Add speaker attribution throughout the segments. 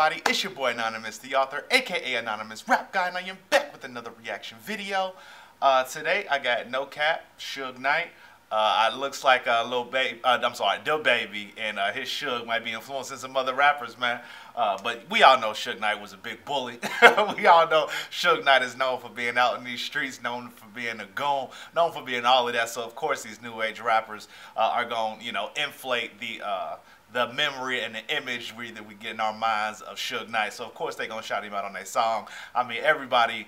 Speaker 1: everybody? It's your boy Anonymous, the author, aka Anonymous Rap Guy, and I am back with another reaction video. Uh, today I got No Cap, Suge Knight. Uh, it looks like a little baby, uh, I'm sorry, DaBaby, and uh, his Suge might be influencing some other rappers, man. Uh, but we all know Suge Knight was a big bully. we all know Suge Knight is known for being out in these streets, known for being a goon, known for being all of that. So of course these new age rappers uh, are going to, you know, inflate the uh, the memory and the imagery that we get in our minds of Suge Knight. So of course they're gonna shout him out on their song. I mean everybody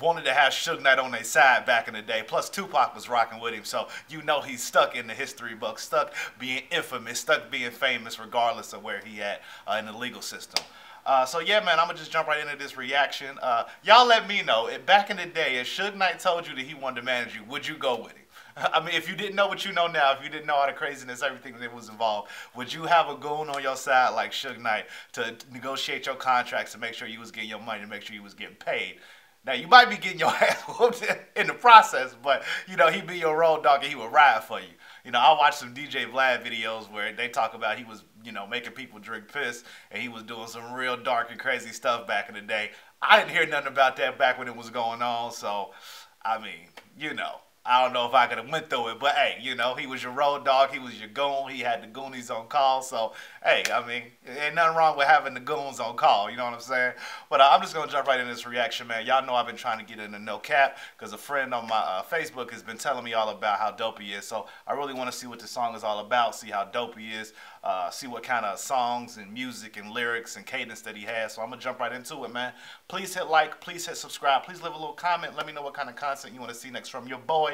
Speaker 1: wanted to have Suge Knight on their side back in the day. Plus Tupac was rocking with him, so you know he's stuck in the history book, stuck being infamous, stuck being famous regardless of where he at uh, in the legal system. Uh, so yeah, man, I'm gonna just jump right into this reaction. Uh, y'all let me know. If back in the day, if Suge Knight told you that he wanted to manage you, would you go with him? I mean, if you didn't know what you know now, if you didn't know all the craziness, everything that was involved, would you have a goon on your side like Suge Knight to negotiate your contracts to make sure you was getting your money, to make sure you was getting paid? Now you might be getting your ass whooped in the process, but you know he'd be your road dog and he would ride for you. You know, I watched some DJ Vlad videos where they talk about he was, you know, making people drink piss and he was doing some real dark and crazy stuff back in the day. I didn't hear nothing about that back when it was going on, so I mean, you know. I don't know if I could have went through it, but hey, you know, he was your road dog, he was your goon, he had the goonies on call, so hey, I mean, ain't nothing wrong with having the goons on call, you know what I'm saying? But uh, I'm just gonna jump right in this reaction, man. Y'all know I've been trying to get into No Cap because a friend on my uh, Facebook has been telling me all about how dope he is, so I really want to see what the song is all about, see how dope he is, uh, see what kind of songs and music and lyrics and cadence that he has. So I'm gonna jump right into it, man. Please hit like, please hit subscribe, please leave a little comment. Let me know what kind of content you want to see next from your boy,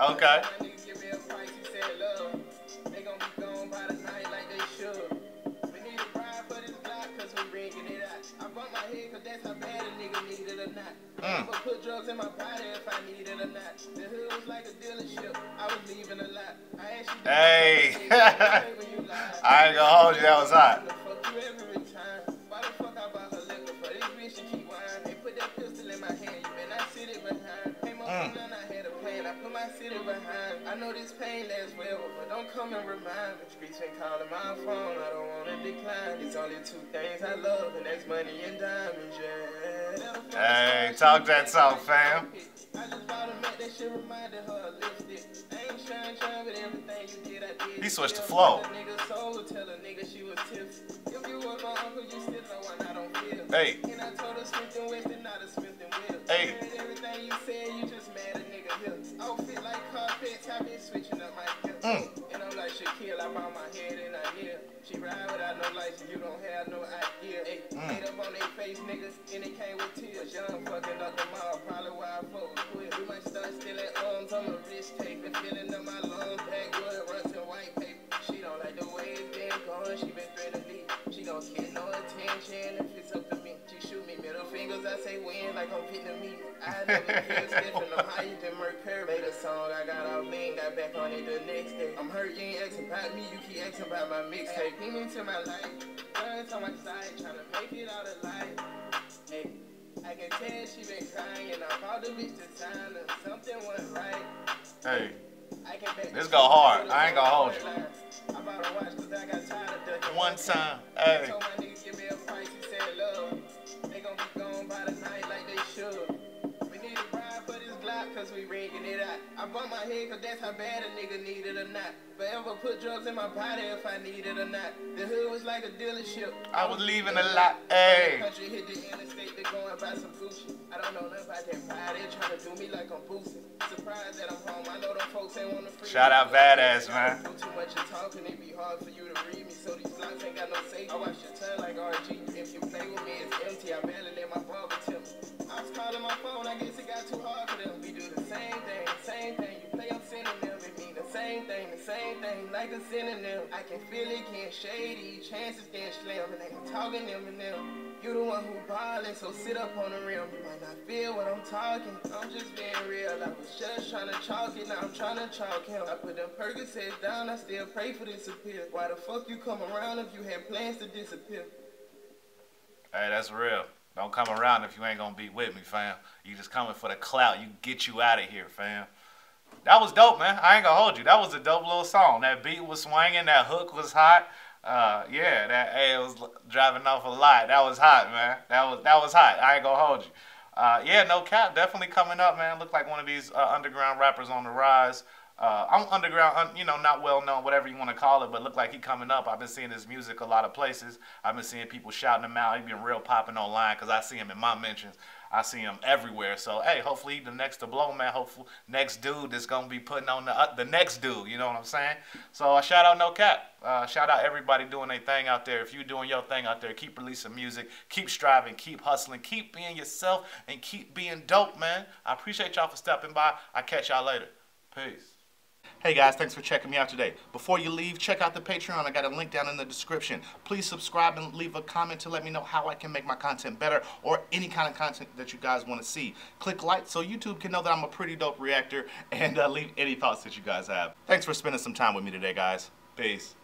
Speaker 1: Okay. Mm. Put drugs in my body if I need it or not. The hood was like a dealership. I was leaving a lot. I Hey. I ain't gonna hold you. That was hot. I know this pain lasts forever, but don't come and remind me. Streets been calling my phone, I don't wanna decline. It's only two things I love, and that's money and diamonds, yeah. Hey, talk that talk, fam. He switched the flow. Hey. Hey. Mm. And I'm like Shaquille, I bow my head in her ear. She ride without no license, you don't have no idea. Hey, mm. up on their face, niggas, and it came with tears. Young fucking up the mall, probably why I fuck with. We might start stealing arms on the wrist tape. The feeling of my lungs, backwood, run to white paper. She don't like the way it's been going, she been threatening me. She don't get no attention if it's up. She shoot me middle fingers, I say win like I'm hitting me. I never feel stiff and I'm higher than Mercury. Made a song, I got off lean, got back on it the next day. I'm hurt, you ain't asking about me, you keep asking about my mixtape. Came into my life, guns on my side, trying to make it out alive. Hey, I can tell she been crying, and I called the bitch to time, and something went right. Hey, I can make this go hard. I ain't gonna hold you. One time, hey. It out. I bump my head cause that's how bad a nigga needed or not. Forever put drugs in my body if I need it or not. The hood was like a dealership. I was leaving a lot, ayy. Country hit the interstate, they going buy some Gucci. I don't know nothing about that they trying to do me like I'm. Surprised that I'm home, I know them folks ain't wanna free Shout out badass, man. Do too much of talking, it be hard for you to read me. So these blocks ain't got no safe. I watch your tongue like RG. If you play with me, it's empty. I barely let my barber tip. I was calling my phone, I guess it got too hard Like a synonym. I can feel it getting shady, chances getting slim, and they talking them and them. You the one who ballin', so sit up on the rim. You might not feel what I'm talking. I'm just being real. I was just trying to chalk it, now I'm trying to chalk him. I put them Percocets down, I still pray for this appeal. Why the fuck you come around if you had plans to disappear?
Speaker 2: Hey, that's real. Don't come around if you ain't gonna be with me, fam. You just coming for the clout. You get you out of here, fam. That was dope, man. I ain't gonna hold you. That was a dope little song. That beat was swinging. That hook was hot. Uh, yeah, that hey, it was driving off a lot. That was hot, man. That was that was hot. I ain't gonna hold you. Uh, yeah, no cap. Definitely coming up, man. Look like one of these uh, underground rappers on the rise. Uh, I'm underground, un, you know, not well known, whatever you want to call it, but look like he coming up. I've been seeing his music a lot of places. I've been seeing people shouting him out. He been real popping online because I see him in my mentions. I see him everywhere. So hey, hopefully the next to blow, man. Hopefully next dude that's gonna be putting on the uh, the next dude. You know what I'm saying? So uh, shout out No Cap. Uh, shout out everybody doing their thing out there. If you doing your thing out there, keep releasing music, keep striving, keep hustling, keep being yourself, and keep being dope, man. I appreciate y'all for stepping by. I catch y'all later. Peace. Hey guys, thanks for checking me out today. Before you leave, check out the Patreon. I got a link down in the description. Please subscribe and leave a comment to let me know how I can make my content better or any kind of content that you guys want to see. Click like so YouTube can know that I'm a pretty dope reactor and uh, leave any thoughts that you guys have. Thanks for spending some time with me today, guys. Peace.